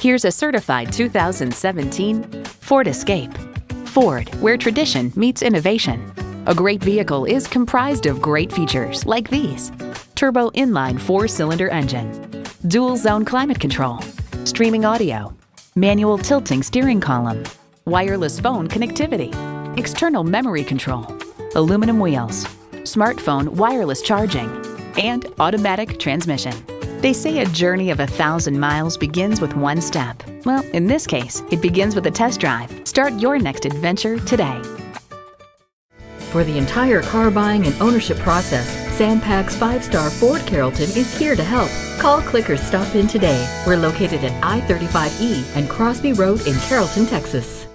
Here's a certified 2017 Ford Escape. Ford, where tradition meets innovation. A great vehicle is comprised of great features like these. Turbo inline four-cylinder engine, dual zone climate control, streaming audio, manual tilting steering column, wireless phone connectivity, external memory control, aluminum wheels, smartphone wireless charging, and automatic transmission. They say a journey of a thousand miles begins with one step. Well, in this case, it begins with a test drive. Start your next adventure today. For the entire car buying and ownership process, Sam Pack's five star Ford Carrollton is here to help. Call, click, or stop in today. We're located at I 35E and Crosby Road in Carrollton, Texas.